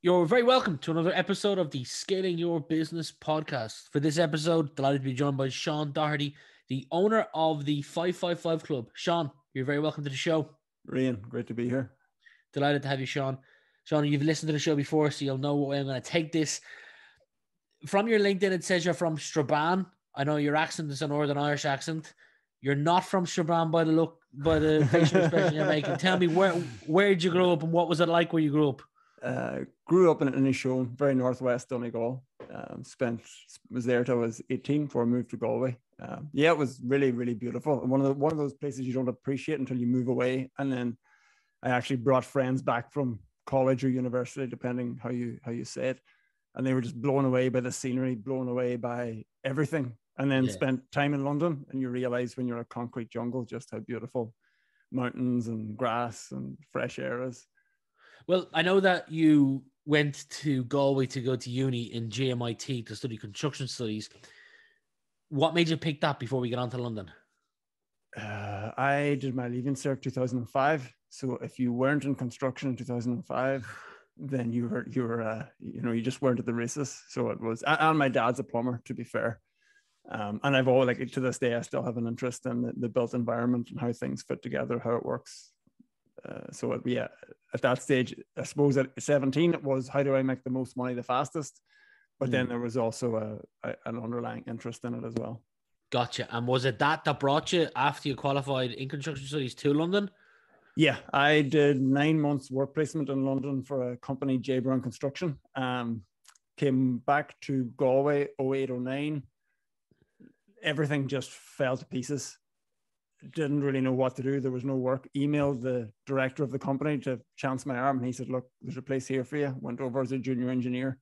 You're very welcome to another episode of the Scaling Your Business podcast. For this episode, delighted to be joined by Shaun Doherty, the owner of the 555 Club. Shaun, you're very welcome to the show. Rian, great to be here. Delighted to have you, Shaun. Shaun, you've listened to the show before, so you'll know where I'm going to take this. From your LinkedIn, it says you're from Strabane. I know your accent is a Northern Irish accent. You're not from Strabane by the look, by the facial expression you're making. Tell me where where did you grow up and what was it like where you grew up? Uh, grew up in Inishowen, very northwest Donegal. Um, spent was there till I was 18 before I moved to Galway. Um, yeah, it was really really beautiful. And one of the one of those places you don't appreciate until you move away. And then I actually brought friends back from college or university, depending how you how you say it, and they were just blown away by the scenery, blown away by everything. And then yeah. spent time in London, and you realize when you're a concrete jungle just how beautiful mountains and grass and fresh air is. Well, I know that you went to Galway to go to uni in GMIT to study construction studies. What made you pick that before we get on to London? Uh, I did my leaving cert 2005. So if you weren't in construction in 2005, then you were you were uh, you know you just weren't at the races. So it was, and my dad's a plumber, to be fair. Um, and I've always like to this day, I still have an interest in the, the built environment and how things fit together, how it works. Uh, so yeah, at that stage, I suppose at 17, it was how do I make the most money the fastest? But mm. then there was also a, a, an underlying interest in it as well. Gotcha. And was it that that brought you after you qualified in construction studies to London? Yeah, I did nine months work placement in London for a company, J Brown Construction. Um, came back to Galway 0809. Everything just fell to pieces didn't really know what to do. There was no work. Emailed the director of the company to chance my arm, and he said, "Look, there's a place here for you." Went over as a junior engineer.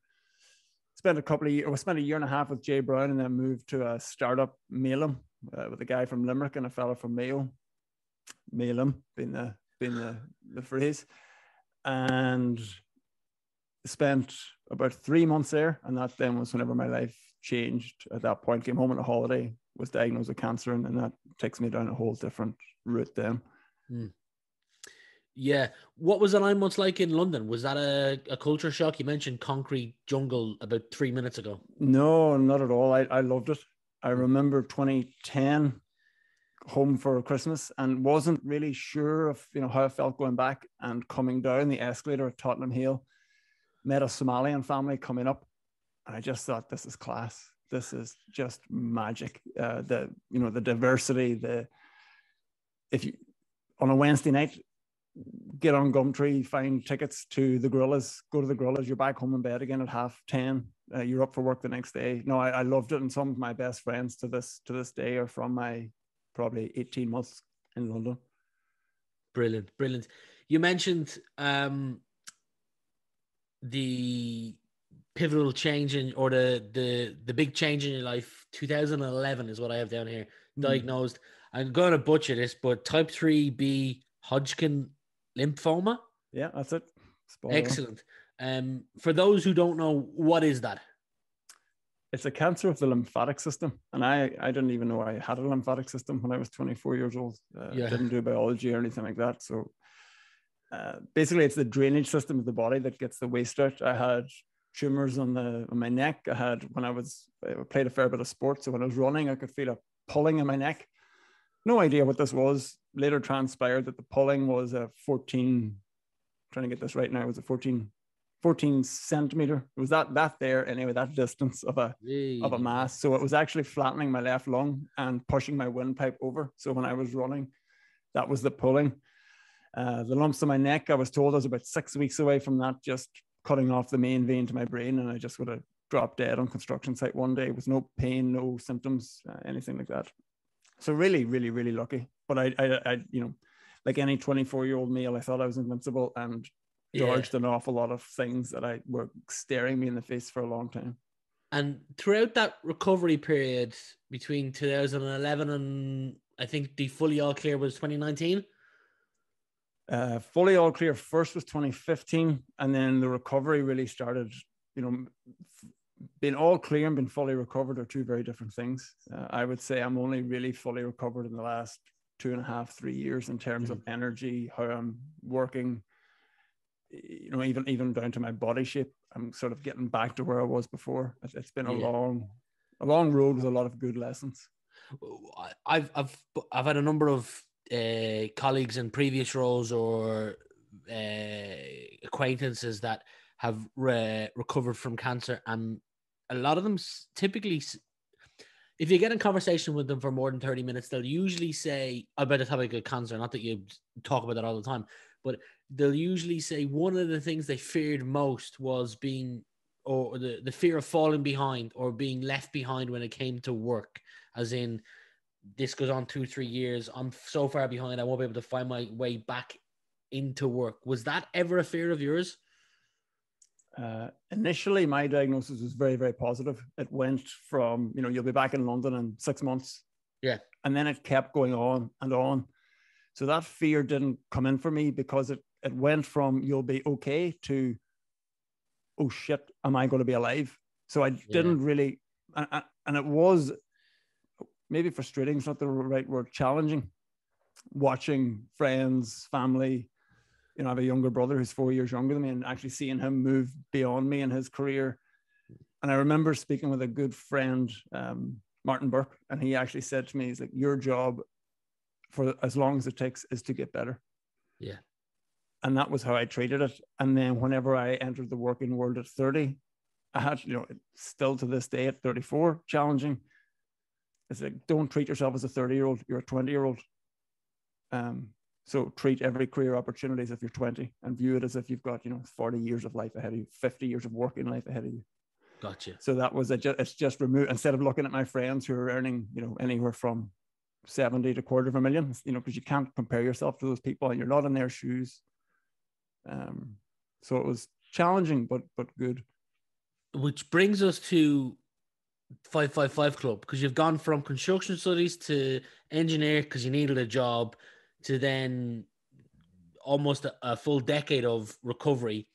Spent a couple of years, or spent a year and a half with Jay Brown, and then moved to a startup, Mailum, uh, with a guy from Limerick and a fellow from Mayo. Mailum being the being the, the phrase, and spent about three months there, and that then was whenever my life changed. At that point, came home on a holiday, was diagnosed with cancer, and, and that takes me down a whole different route then. Mm. Yeah. What was the nine months like in London? Was that a, a culture shock? You mentioned concrete jungle about three minutes ago. No, not at all. I, I loved it. I remember 2010 home for Christmas and wasn't really sure of you know how I felt going back and coming down the escalator at Tottenham Hale, Met a Somalian family coming up, and I just thought this is class this is just magic. Uh, the you know the diversity, the if you on a Wednesday night, get on Gumtree, find tickets to the Gorillaz, go to the Gorillaz. You're back home in bed again at half ten. Uh, you're up for work the next day. No, I, I loved it, and some of my best friends to this to this day are from my probably 18 months in London. Brilliant, brilliant. You mentioned um, the pivotal change in or the the the big change in your life 2011 is what i have down here mm. diagnosed. I'm going to butcher this but type 3b hodgkin lymphoma? Yeah that's it. Excellent. Um for those who don't know what is that? It's a cancer of the lymphatic system and i i didn't even know i had a lymphatic system when i was 24 years old. Uh, yeah. didn't do biology or anything like that so uh, basically it's the drainage system of the body that gets the waste out. I had tumors on the on my neck. I had when I was I played a fair bit of sports, so when I was running, I could feel a pulling in my neck. No idea what this was. Later transpired that the pulling was a 14. Trying to get this right now, it was a 14, 14 centimeter. It was that that there anyway, that distance of a Jeez. of a mass. So it was actually flattening my left lung and pushing my windpipe over. So when I was running, that was the pulling. Uh, the lumps in my neck, I was told I was about six weeks away from that just cutting off the main vein to my brain, and I just would have dropped dead on construction site one day with no pain, no symptoms, uh, anything like that. So really, really, really lucky. But I, I, I you know, like any 24 year old male, I thought I was invincible and dodged yeah. an awful lot of things that I were staring me in the face for a long time. And throughout that recovery period between 2011 and I think the fully all clear was 2019. Uh, fully all clear first was 2015, and then the recovery really started. You know, being all clear and being fully recovered are two very different things. Uh, I would say I'm only really fully recovered in the last two and a half, three years in terms mm-hmm. of energy, how I'm working. you know, even even down to my body shape, I'm sort of getting back to where I was before. it's been a yeah. long, a long road with a lot of good lessons. I've I've I've had a number of uh, colleagues in previous roles or uh, acquaintances that have re- recovered from cancer, and a lot of them typically, if you get in conversation with them for more than thirty minutes, they'll usually say about the topic of cancer. Not that you talk about that all the time, but they'll usually say one of the things they feared most was being or the, the fear of falling behind or being left behind when it came to work as in this goes on two three years. I'm so far behind. I won't be able to find my way back into work. Was that ever a fear of yours? Uh, initially my diagnosis was very very positive. It went from you know you'll be back in london in six months. Yeah. And then it kept going on and on. So that fear didn't come in for me because it it went from you'll be okay to oh shit am i going to be alive? So i yeah. didn't really and, and it was maybe frustrating is not the right word challenging. Watching friends family you know i have a younger brother who's four years younger than me and actually seeing him move beyond me in his career. And i remember speaking with a good friend um, martin burke and he actually said to me he's like your job for as long as it takes is to get better. Yeah. And that was how i treated it. And then whenever i entered the working world at 30 i had you know still to this day at 34 challenging it's like don't treat yourself as a 30 year old you're a 20 year old um, so treat every career opportunity as if you're 20 and view it as if you've got you know 40 years of life ahead of you 50 years of working life ahead of you. Gotcha. So that was a it's just remove instead of looking at my friends who are earning you know anywhere from 70 to quarter of a million you know because you can't compare yourself to those people and you're not in their shoes. Um so it was challenging but but good. Which brings us to 555 club because you've gone from construction studies to engineer because you needed a job to then almost a, a, full decade of recovery.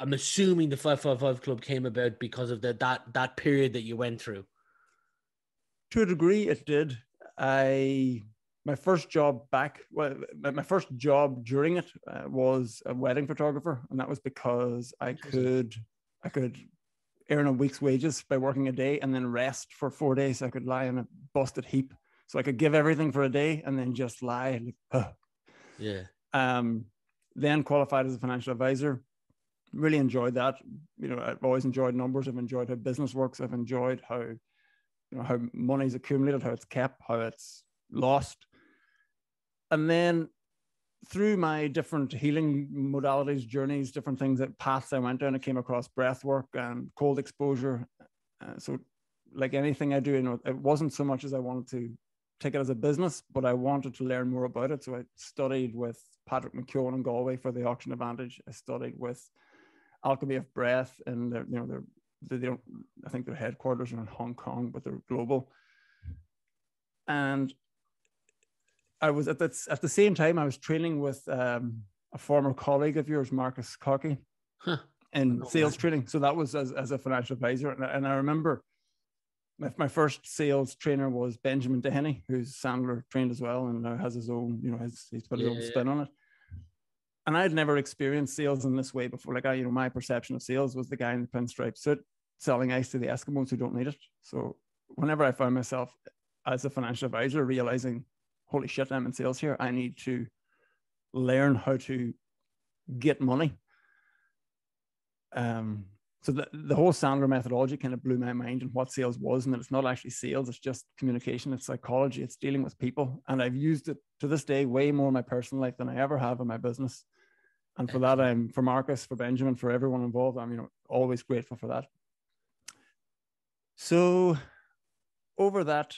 I'm assuming the 555 club came about because of the, that that period that you went through. To a degree it did. I my first job back well my first job during it uh, was a wedding photographer and that was because i could i could earn a week's wages by working a day and then rest for four days. I could lie in a busted heap. So I could give everything for a day and then just lie. Uh. Yeah. Um, then qualified as a financial advisor. Really enjoyed that. You know, I've always enjoyed numbers. I've enjoyed how business works. I've enjoyed how, you know, how money's accumulated, how it's kept, how it's lost. And then through my different healing modalities, journeys, different things that paths I went down, I came across breath work and cold exposure. Uh, so, like anything I do, you know, it wasn't so much as I wanted to take it as a business, but I wanted to learn more about it. So I studied with Patrick McKeown in Galway for the Oxygen Advantage. I studied with Alchemy of Breath, and you know, they're, they don't. I think their headquarters are in Hong Kong, but they're global. And I was at the, at the same time I was training with um, a former colleague of yours, Marcus Cauchi, huh. in sales that. training. So that was as, as a financial advisor, and, and I remember my, my first sales trainer was Benjamin Denny, who's Sandler trained as well, and now has his own, you know, his, he's put his yeah, own spin yeah. on it. And I had never experienced sales in this way before. Like I, you know, my perception of sales was the guy in the pinstripe suit selling ice to the Eskimos who don't need it. So whenever I found myself as a financial advisor realizing holy shit, I'm in sales here. I need to learn how to get money. Um, so the, the whole Sandler methodology kind of blew my mind and what sales was, and that it's not actually sales, it's just communication, it's psychology, it's dealing with people. And I've used it to this day way more in my personal life than I ever have in my business. And for that, I'm for Marcus, for Benjamin, for everyone involved, I'm you know always grateful for that. So over that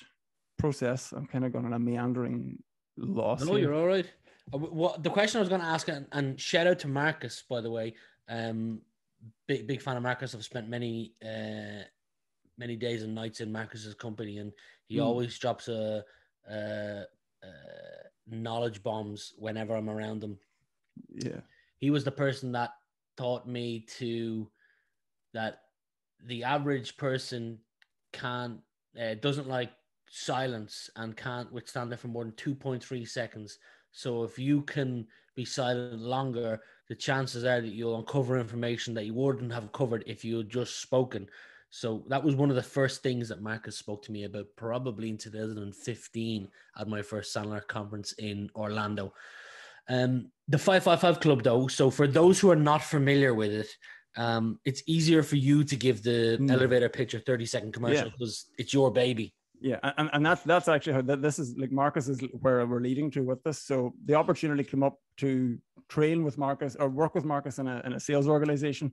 process. I'm kind of going on a meandering loss. No, you're all right. Uh, what the question I was going to ask, and, and, shout out to Marcus, by the way. Um, big big fan of Marcus. I've spent many uh, many days and nights in Marcus's company, and he mm. always drops a, a, a knowledge bombs whenever I'm around him. Yeah, he was the person that taught me to that the average person can't uh, doesn't like silence and can't withstand it for more than 2.3 seconds. So if you can be silent longer, the chances are that you'll uncover information that you wouldn't have covered if you had just spoken. So that was one of the first things that Marcus spoke to me about, probably in 2015 at my first Sandler conference in Orlando. Um, the 555 Club, though, so for those who are not familiar with it, um, it's easier for you to give the mm. elevator pitch a 30 second commercial because yeah. it's your baby. Yeah, and, and that's that's actually how this is like Marcus is where we're leading to with this. So the opportunity came up to train with Marcus or work with Marcus in a in a sales organization.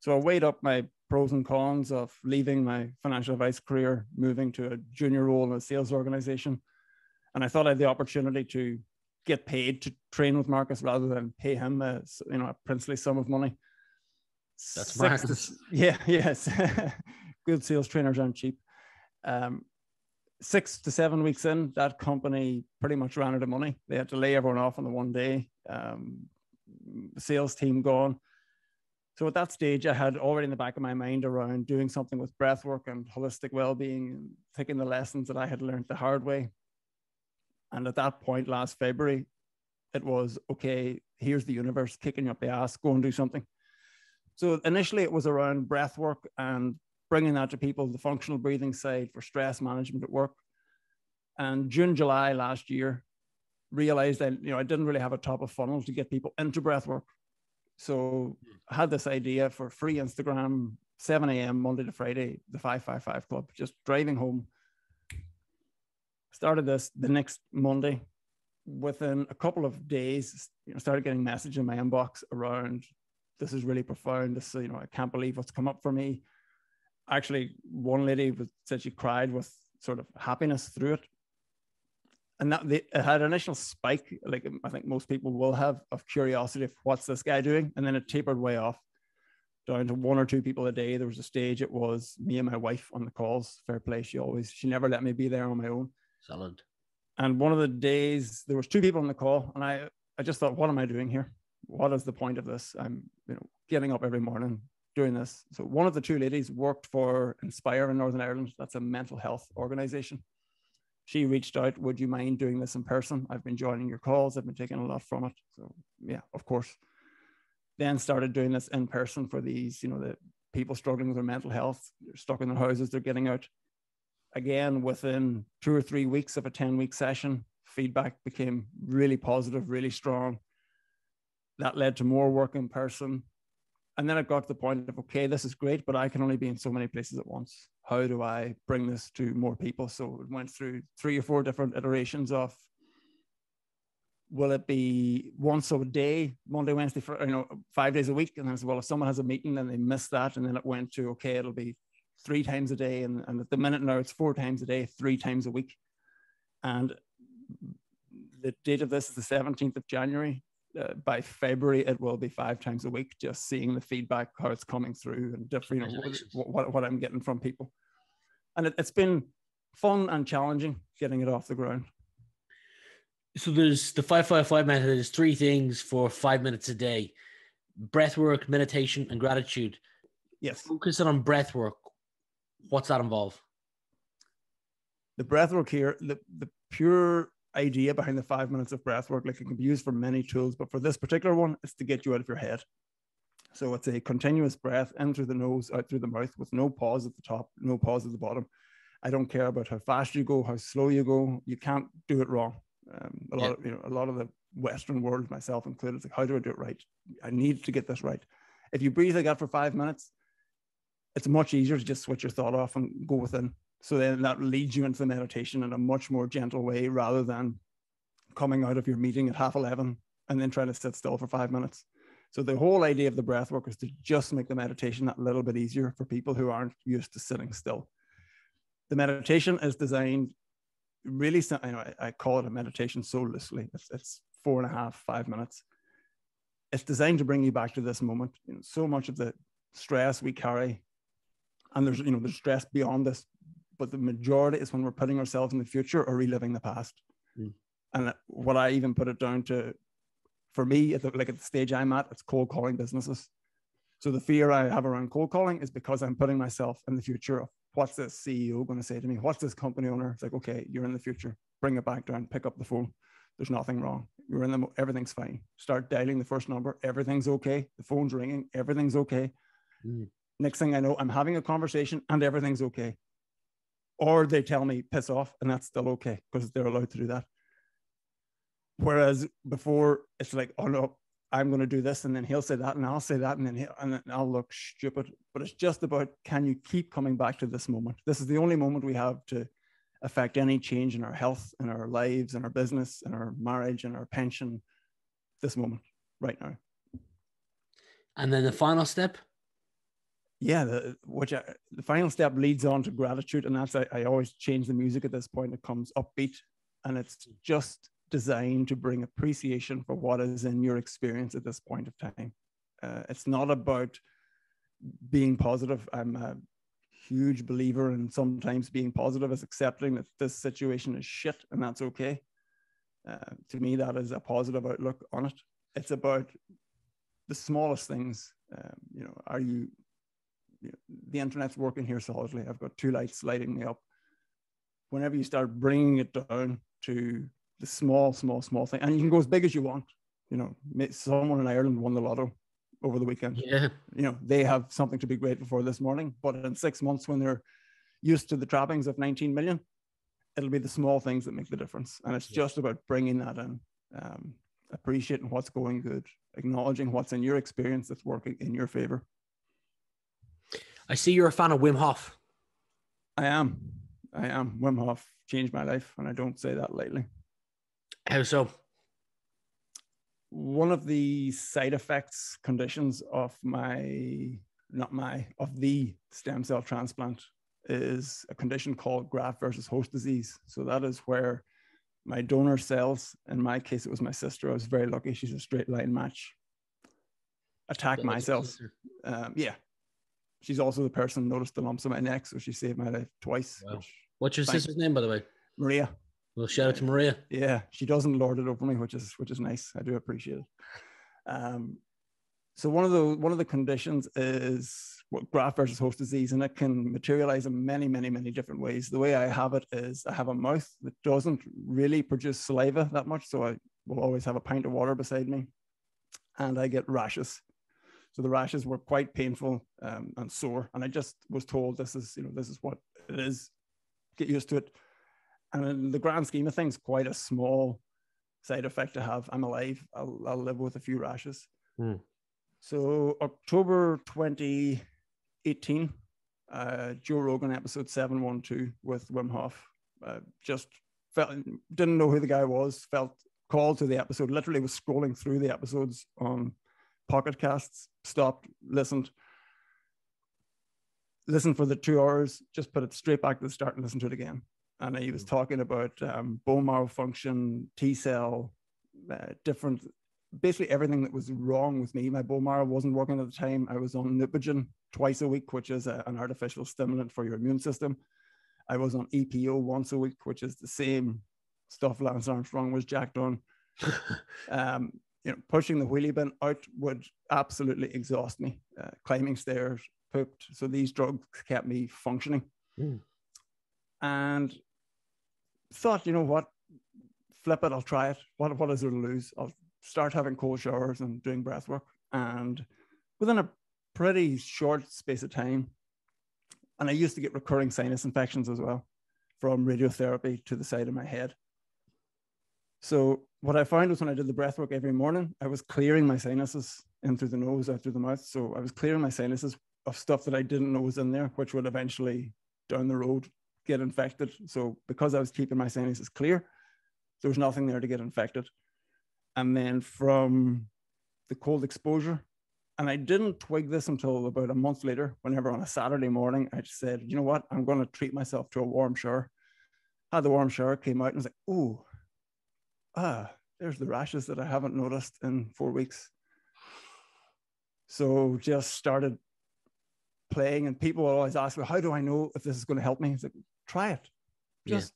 So I weighed up my pros and cons of leaving my financial advice career, moving to a junior role in a sales organization, and I thought I had the opportunity to get paid to train with Marcus rather than pay him a you know a princely sum of money. That's Marcus. yeah, yes. Good sales trainers aren't cheap. Um, six to seven weeks in, that company pretty much ran out of money. They had to lay everyone off on the one day. Um, sales team gone. So at that stage, I had already in the back of my mind around doing something with breath work and holistic well-being, taking the lessons that I had learned the hard way. And at that point, last February, it was okay. Here's the universe kicking you up the ass. Go and do something. So initially, it was around breath work and bringing that to people, the functional breathing side for stress management at work. And June, July last year, realized that you know I didn't really have a top of funnel to get people into breath work. So I had this idea for free Instagram, 7 a.m. Monday to Friday, the 555 Club, just driving home. Started this the next Monday. Within a couple of days, you know, started getting messages in my inbox around this is really profound. This, you know, I can't believe what's come up for me actually one lady was, said she cried with sort of happiness through it. And that they, it had an initial spike like i think most people will have of curiosity of what's this guy doing? And then it tapered way off down to one or two people a day. There was a stage it was me and my wife on the calls. Fair play she always she never let me be there on my own. Solid. And one of the days there was two people on the call and i i just thought what am i doing here? What is the point of this? I'm you know getting up every morning doing this. So one of the two ladies worked for Inspire in Northern Ireland. That's a mental health organization. She reached out, would you mind doing this in person? I've been joining your calls. I've been taking a lot from it. So yeah, of course. Then started doing this in person for these, you know, the people struggling with their mental health, they're stuck in their houses, they're getting out. Again, within two or three weeks of a 10 week session, feedback became really positive, really strong. That led to more work in person, and then it got to the point of okay this is great but i can only be in so many places at once. How do i bring this to more people? So it went through three or four different iterations of will it be once a day monday wednesday for you know five days a week? And then as well if someone has a meeting and they miss that. And then it went to okay it'll be three times a day. And, and at the minute now it's four times a day three times a week. And the date of this is the 17th of january uh, by February, it will be five times a week, just seeing the feedback, how it's coming through, and different, you know, what, what, what, I'm getting from people. And it, it's been fun and challenging getting it off the ground. So there's the 555 method. There's three things for five minutes a day breath work, meditation, and gratitude. Yes. Focusing on breath work. What's that involve? The breath work here, the, the pure idea behind the five minutes of breath work. Like it can be used for many tools, but for this particular one, it's to get you out of your head. So it's a continuous breath in through the nose, out through the mouth, with no pause at the top, no pause at the bottom. I don't care about how fast you go, how slow you go. You can't do it wrong. Um, a lot yeah. of you know, a lot of the Western world, myself included, like how do I do it right? I need to get this right. If you breathe like that for five minutes, it's much easier to just switch your thought off and go within. So then that leads you into the meditation in a much more gentle way rather than coming out of your meeting at half 11 and then trying to sit still for five minutes. So the whole idea of the breath work is to just make the meditation that little bit easier for people who aren't used to sitting still. The meditation is designed really, you know, I, call it a meditation so loosely. It's, it's four and a half, five minutes. It's designed to bring you back to this moment. You know, so much of the stress we carry, and there's you know there's stress beyond this but the majority is when we're putting ourselves in the future or reliving the past. Mm. And what I even put it down to, for me, at the, like at the stage I'm at, it's cold calling businesses. So the fear I have around cold calling is because I'm putting myself in the future of what's this CEO going to say to me? What's this company owner? It's like, okay, you're in the future. Bring it back down, pick up the phone. there's nothing wrong. You're in the everything's fine. Start dialing the first number. Everything's okay. The phone's ringing. Everything's okay. Mm. Next thing I know, I'm having a conversation and everything's okay. Or they tell me piss off, and that's still okay because they're allowed to do that. Whereas before, it's like, oh no, I'm going to do this, and then he'll say that, and I'll say that, and then he'll, and then I'll look stupid. But it's just about can you keep coming back to this moment? This is the only moment we have to affect any change in our health, in our lives, in our business, in our marriage, in our pension. This moment, right now. And then the final step. Yeah, the which I, the final step leads on to gratitude, and that's I, I always change the music at this point. It comes upbeat, and it's just designed to bring appreciation for what is in your experience at this point of time. Uh, it's not about being positive. I'm a huge believer in sometimes being positive is accepting that this situation is shit and that's okay. Uh, to me, that is a positive outlook on it. It's about the smallest things. Um, you know, are you, the internet's working here solidly. I've got two lights lighting me up. Whenever you start bringing it down to the small, small, small thing. And you can go as big as you want. You know, someone in Ireland won the lotto over the weekend. Yeah. You know, they have something to be grateful for this morning. But in six months, when they're used to the trappings of 19 million, it'll be the small things that make the difference. And it's yeah. just about bringing that in, um, appreciating what's going good, acknowledging what's in your experience that's working in your favor. I see you're a fan of Wim Hof. I am. I am. Wim Hof changed my life, and I don't say that lightly. How so? One of the side effects conditions of my, not my, of the stem cell transplant is a condition called graft versus host disease. So that is where my donor cells, in my case, it was my sister. I was very lucky. She's a straight line match. Attack my cells. Um, yeah. She's also the person noticed the lumps on my neck. So she saved my life twice. Wow. What's your sister's name, by the way? Maria. Well, shout out to Maria. Yeah, she doesn't lord it over me, which is which is nice. I do appreciate it. Um, so one of the one of the conditions is what graft versus host disease, and it can materialize in many, many, many different ways. The way I have it is I have a mouth that doesn't really produce saliva that much, so I will always have a pint of water beside me, and I get rashes. So the rashes were quite painful um, and sore, and I just was told this is you know this is what it is. Get used to it and in the grand scheme of things, quite a small side effect to have. I'm alive. I'll, I'll live with a few rashes. Mm. So October 2018, uh, Joe Rogan episode 712 with Wim Hof. Uh, just felt didn't know who the guy was. Felt called to the episode. Literally was scrolling through the episodes on Pocket Casts. Stopped, listened, listened for the two hours. Just put it straight back to the start and listen to it again and he was mm. talking about um, bone marrow function, T cell, uh, different, basically everything that was wrong with me. My bone marrow wasn't working at the time. I was on Neupogen twice a week, which is a, an artificial stimulant for your immune system. I was on EPO once a week, which is the same stuff Lance Armstrong was jacked on. um, you know, pushing the wheelie bin out would absolutely exhaust me. Uh, climbing stairs, pooped. So these drugs kept me functioning. Mm. And thought, you know what, flip it, I'll try it. What, what is there to lose? I'll start having cold showers and doing breath work. And within a pretty short space of time, and I used to get recurring sinus infections as well from radiotherapy to the side of my head. So what I found was when I did the breath work every morning, I was clearing my sinuses in through the nose, out through the mouth. So I was clearing my sinuses of stuff that I didn't know was in there, which would eventually down the road get infected. So because I was keeping my sinuses clear, there was nothing there to get infected. And then from the cold exposure, and I didn't twig this until about a month later, whenever on a Saturday morning, I just said, you know what, I'm going to treat myself to a warm shower. Had the warm shower, came out and was like, oh, ah, there's the rashes that I haven't noticed in four weeks. So just started playing, and people always ask, well, how do I know if this is going to help me? Like, try it. Just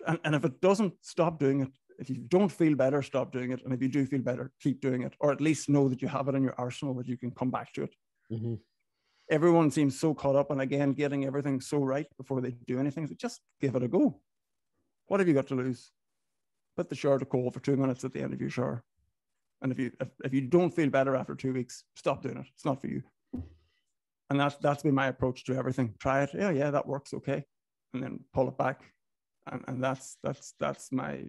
yeah. and, and if it doesn't, stop doing it. If you don't feel better, stop doing it. And if you do feel better, keep doing it, or at least know that you have it in your arsenal that you can come back to it. Mm-hmm. Everyone seems so caught up, and again, getting everything so right before they do anything. So just give it a go. What have you got to lose? Put the shower to cold for two minutes at the end of your shower. And if you if, if you don't feel better after two weeks, stop doing it. It's not for you. And that's that's been my approach to everything. Try it. Yeah, yeah, that works. Okay. And then pull it back. And and that's that's that's my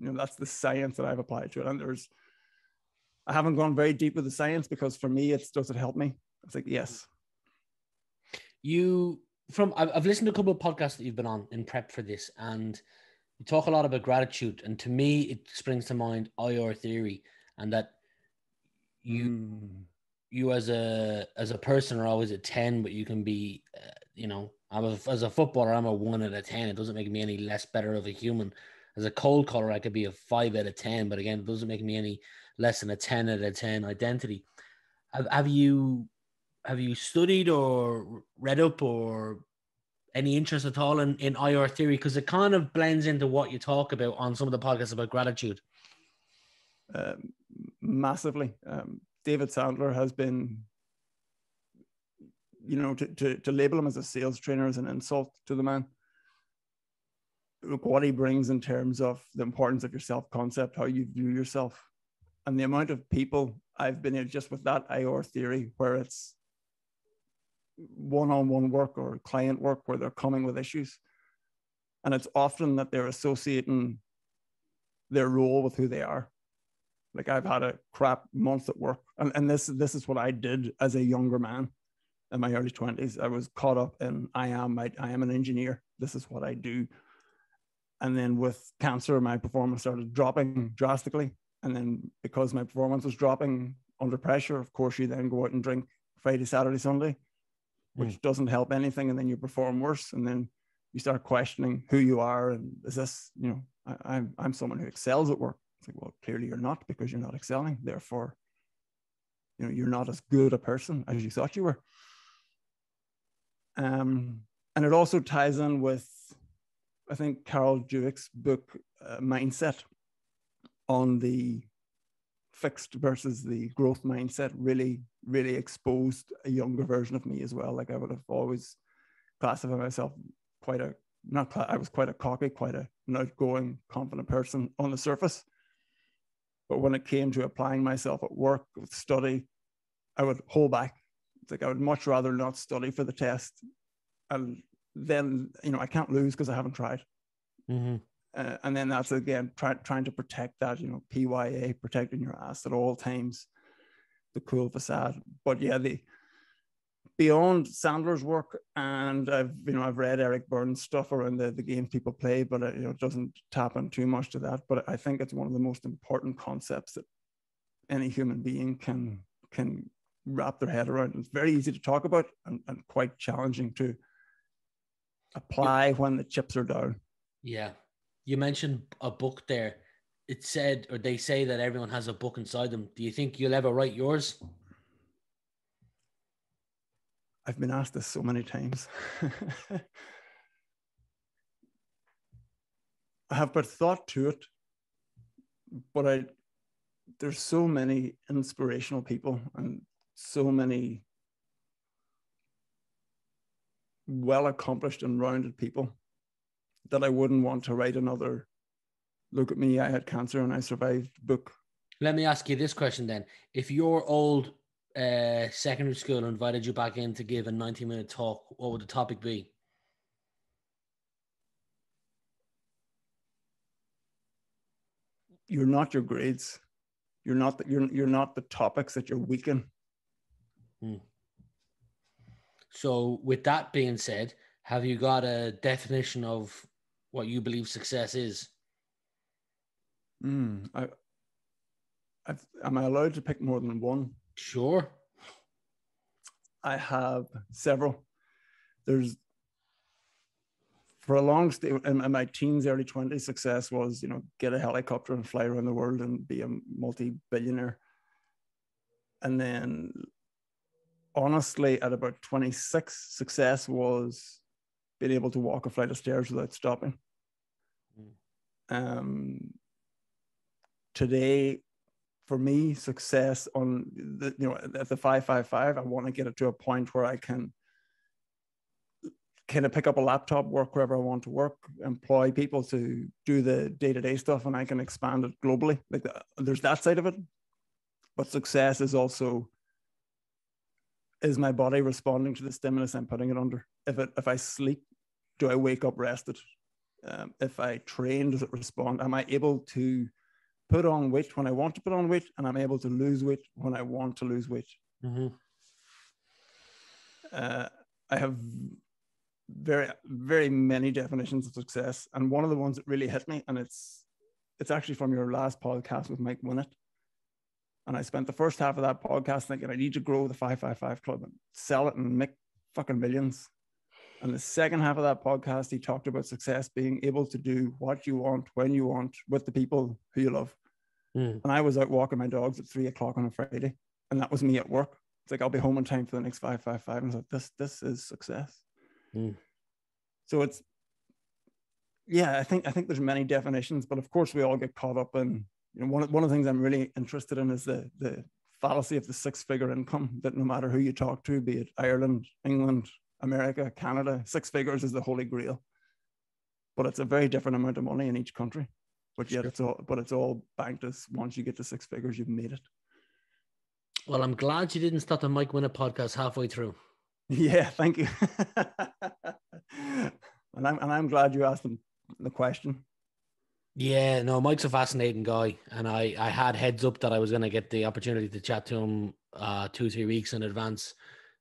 you know, that's the science that I've applied to it. And there's I haven't gone very deep with the science because for me it's does it help me? It's like, yes. You from I've listened to a couple of podcasts that you've been on in prep for this, and you talk a lot about gratitude. And to me, it springs to mind IR theory, and that you mm. you as a as a person are always a ten, but you can be, uh, you know, I'm a, as a footballer, I'm a one out of ten. It doesn't make me any less better of a human. As a cold caller, I could be a five out of ten, but again, it doesn't make me any less than a ten out of ten identity. Have, have you have you studied or read up or any interest at all in, in IR theory? Because it kind of blends into what you talk about on some of the podcasts about gratitude. Um, massively. Um, David Sandler has been, you know, to, to, to label him as a sales trainer is an insult to the man. Look what he brings in terms of the importance of your self concept, how you view yourself, and the amount of people I've been in just with that IR theory, where it's one-on-one work or client work where they're coming with issues. And it's often that they're associating their role with who they are. Like i've had a crap month at work. And, and this this is what i did as a younger man in my early 20s i was caught up in i am I, I am an engineer. This is what i do. And then with cancer my performance started dropping drastically. And then because my performance was dropping under pressure of course you then go out and drink friday saturday sunday which mm. doesn't help anything. And then you perform worse. And then you start questioning who you are. And is this, you know, I, I'm, I'm someone who excels at work. It's like, well, clearly you're not because you're not excelling. Therefore, you know, you're not as good a person as you thought you were. Um, and it also ties in with, I think, Carol Dweck's book, uh, Mindset, on the fixed versus the growth mindset really, really exposed a younger version of me as well. Like I would have always classified myself quite a not I was quite a cocky, quite a, an outgoing, confident person on the surface. But when it came to applying myself at work with study, I would hold back. It's like I would much rather not study for the test. And then, you know, I can't lose because I haven't tried. Mm-hmm. Uh, and then that's again try, trying to protect that, you know, PYA, protecting your ass at all times, the cool facade. But yeah, the beyond Sandler's work, and I've you know I've read Eric Berne's stuff around the, the games people play, but it, you know it doesn't tap on too much to that. But I think it's one of the most important concepts that any human being can can wrap their head around. It's very easy to talk about and, and quite challenging to apply when the chips are down. Yeah, you mentioned a book there. It said, or they say that everyone has a book inside them. Do you think you'll ever write yours? I've been asked this so many times. I have but thought to it, but I there's so many inspirational people and so many well accomplished and rounded people that I wouldn't want to write another look at me, I had cancer and I survived book. Let me ask you this question then. If your old uh, secondary school invited you back in to give a 90 minute talk, what would the topic be? You're not your grades. You're not the, you're you're not the topics that you're weak in. Hmm. So, with that being said, have you got a definition of what you believe success is? Mm, I, I've, am I allowed to pick more than one? Sure. I have several. There's for a long stay in, in my teens, early 20s, success was, you know, get a helicopter and fly around the world and be a multi-billionaire. And then honestly, at about 26, success was being able to walk a flight of stairs without stopping. Um, today, for me, success on the you know at the five five five, I want to get it to a point where I can kind of pick up a laptop, work wherever I want to work, employ people to do the day to day stuff, and I can expand it globally. Like the, there's that side of it, but success is also is my body responding to the stimulus I'm putting it under? If it if I sleep, do I wake up rested? Um, if I train, does it respond? Am I able to put on weight when I want to put on weight, and I'm able to lose weight when I want to lose weight? Mm-hmm. Uh, I have very very many definitions of success and one of the ones that really hit me and it's it's actually from your last podcast with mike winnett and i spent the first half of that podcast thinking i need to grow the 555 club and sell it and make fucking millions and the second half of that podcast he talked about success being able to do what you want when you want with the people who you love mm. and i was out walking my dogs at three o'clock on a friday and that was me at work it's like i'll be home in time for the next 555 and i was like this this is success Mm. So it's yeah, I think I think there's many definitions, but of course we all get caught up in you know one of, one of the things I'm really interested in is the the fallacy of the six figure income that no matter who you talk to, be it Ireland, England, America, Canada, six figures is the holy grail. But it's a very different amount of money in each country. But yet sure. it's all but it's all banked as once you get to six figures, you've made it. Well, I'm glad you didn't start the Mike Winnett podcast halfway through. Yeah, thank you. and I'm and I'm glad you asked him the question. Yeah, no, Mike's a fascinating guy, and I I had heads up that I was going to get the opportunity to chat to him uh two three weeks in advance.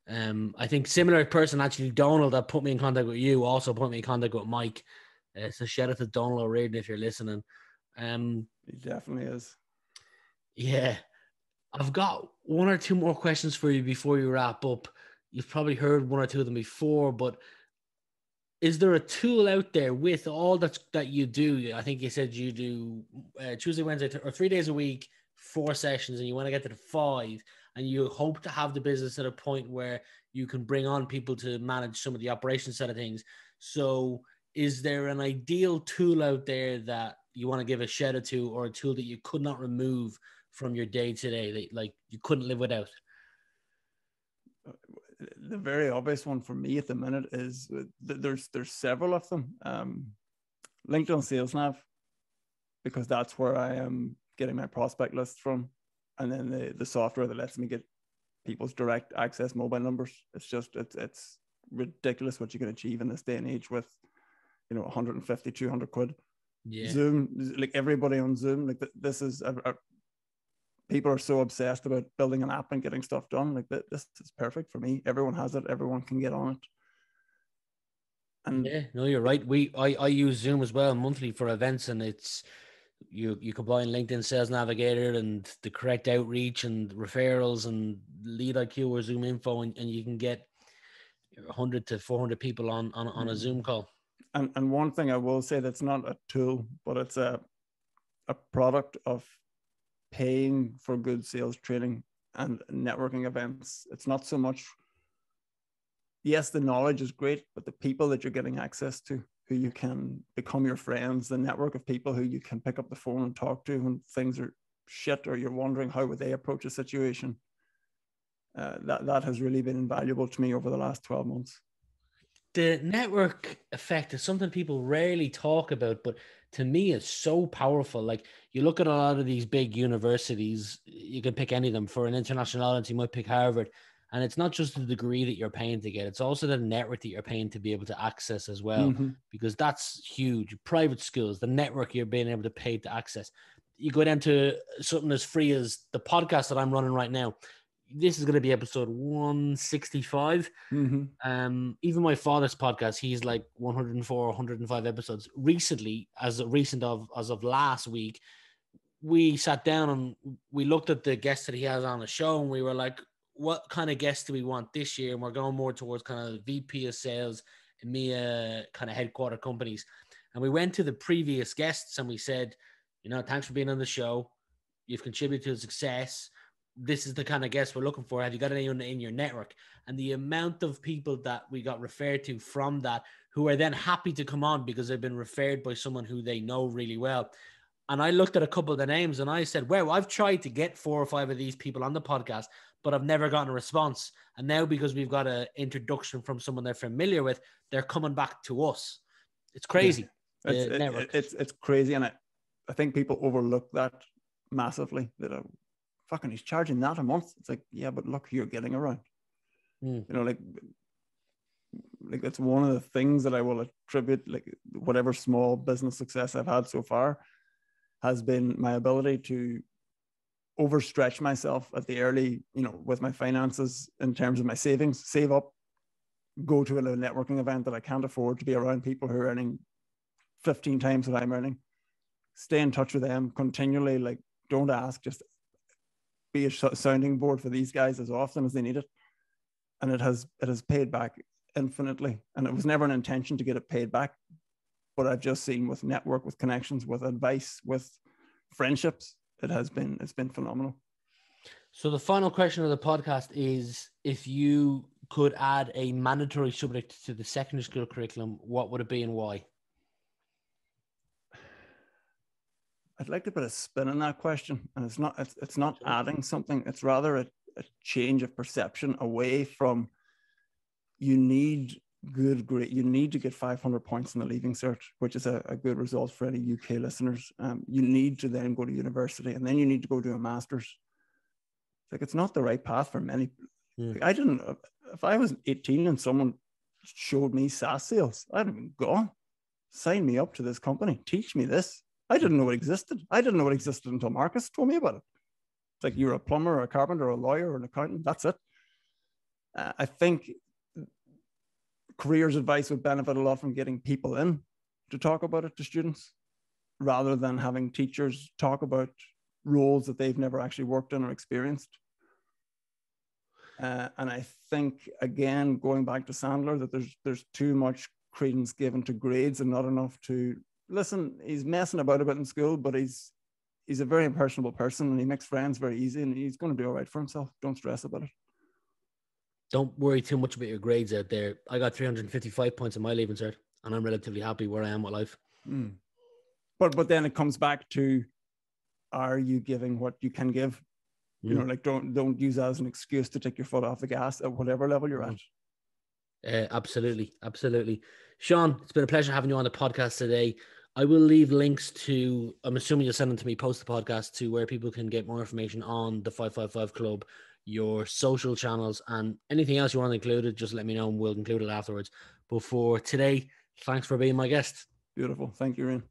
Um, I think similar person actually Donald that put me in contact with you also put me in contact with Mike. Uh, so shout out to Donald O'Riordan if you're listening. Um, he definitely is. Yeah, I've got one or two more questions for you before you wrap up you've probably heard one or two of them before, but is there a tool out there with all that that you do? I think you said you do uh, Tuesday, Wednesday, or three days a week, four sessions, and you want to get to the five, and you hope to have the business at a point where you can bring on people to manage some of the operation side of things. So, is there an ideal tool out there that you want to give a shout out to, or a tool that you could not remove from your day to day, that like you couldn't live without? the very obvious one for me at the minute is there's there's several of them. Um, LinkedIn Sales Nav, because that's where I am getting my prospect list from, and then the the software that lets me get people's direct access mobile numbers. It's just it's it's ridiculous what you can achieve in this day and age with you know 150 200 quid yeah. zoom like everybody on zoom like this is a, a, people are so obsessed about building an app and getting stuff done. Like this is perfect for me. Everyone has it. Everyone can get on it. And yeah, no, you're right. We I, I use Zoom as well monthly for events, and it's you you combine LinkedIn Sales Navigator and the correct outreach and referrals and lead IQ or Zoom info, and, and you can get 100 to 400 people on on, on a mm. Zoom call. And and one thing I will say that's not a tool, but it's a a product of paying for good sales training and networking events. It's not so much, yes, the knowledge is great, but the people that you're getting access to, who you can become your friends, the network of people who you can pick up the phone and talk to when things are shit or you're wondering how would they approach a situation. Uh, that that has really been invaluable to me over the last 12 months the network effect is something people rarely talk about, but to me, it's so powerful. Like you look at a lot of these big universities, you can pick any of them for an internationality, you might pick Harvard. And it's not just the degree that you're paying to get, it's also the network that you're paying to be able to access as well, mm-hmm. because that's huge. Private schools, the network you're being able to pay to access. You go down to something as free as the podcast that I'm running right now this is going to be episode 165 mm-hmm. um even my father's podcast he's like 104 105 episodes recently as a recent of as of last week we sat down and we looked at the guests that he has on the show and we were like what kind of guests do we want this year and we're going more towards kind of vp of sales EMEA kind of headquarter companies and we went to the previous guests and we said you know thanks for being on the show you've contributed to the success this is the kind of guest we're looking for. Have you got anyone in your network? And the amount of people that we got referred to from that who are then happy to come on because they've been referred by someone who they know really well. And I looked at a couple of the names and I said, Well, I've tried to get four or five of these people on the podcast, but I've never gotten a response. And now because we've got an introduction from someone they're familiar with, they're coming back to us. It's crazy. Yeah. It's, it, it's, it's crazy, and I, I think people overlook that massively. That uh, fucking he's charging that a month. It's like yeah, but look, you're getting around. Mm. You know, like like that's one of the things that I will attribute like whatever small business success I've had so far has been my ability to overstretch myself at the early, you know, with my finances in terms of my savings, save up, go to a networking event that I can't afford to be around people who are earning 15 times what I'm earning. Stay in touch with them continually. Like, don't ask, just be a sounding board for these guys as often as they need it. And it has it has paid back infinitely. And it was never an intention to get it paid back. But I've just seen with network, with connections, with advice, with friendships, it has been it's been phenomenal. So the final question of the podcast is if you could add a mandatory subject to the secondary school curriculum, what would it be and why? I'd like to put a spin on that question. And it's not it's, it's not adding something, it's rather a, a change of perception away from you need good grade. You need to get 500 points in the leaving cert, which is a, a good result for any UK listeners. Um, you need to then go to university and then you need to go do a master's. It's Like it's not the right path for many. Mm. Like I didn't, if I was 18 and someone showed me SaaS sales, I'd have been gone. Sign me up to this company. Teach me this. I didn't know it existed. I didn't know it existed until Marcus told me about it. It's like you're a plumber, or a carpenter, or a lawyer, or an accountant. That's it. Uh, I think careers advice would benefit a lot from getting people in to talk about it to students rather than having teachers talk about roles that they've never actually worked in or experienced. Uh, and I think again, going back to Sandler, that there's there's too much credence given to grades and not enough to listen. He's messing about a bit in school, but he's he's a very impressionable person and he makes friends very easy, and he's going to do all right for himself. Don't stress about it don't worry too much about your grades out there. I got 355 points in my leaving cert, and I'm relatively happy where I am with life. Mm. But but then it comes back to, are you giving what you can give? Mm. You know, like don't don't use that as an excuse to take your foot off the gas at whatever level you're at. Uh, absolutely, absolutely. Shaun, it's been a pleasure having you on the podcast today. I will leave links to. I'm assuming you'll send them to me post the podcast to where people can get more information on the 555 Club, your social channels, and anything else you want to included, just let me know and we'll include it afterwards. But for today, thanks for being my guest. Beautiful. Thank you, Rian.